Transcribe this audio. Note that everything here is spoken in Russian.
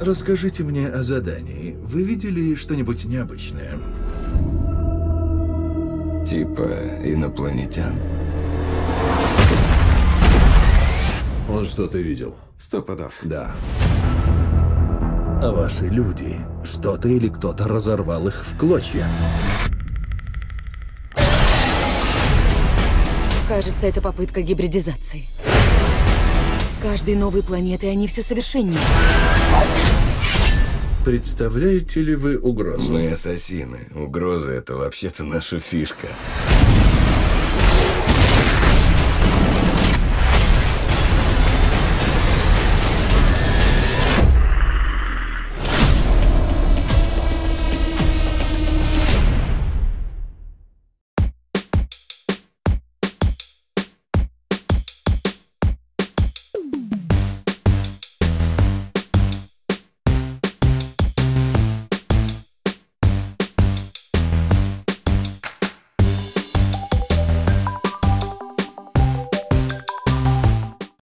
Расскажите мне о задании. Вы видели что-нибудь необычное? Типа инопланетян. Он что-то видел. Сто пудов. Да. А ваши люди, что-то или кто-то разорвал их в клочья. Кажется, это попытка гибридизации. Каждой новой планетой они все совершеннее. Представляете ли вы угрозу? Мы ассасины. Угроза — это вообще-то наша фишка.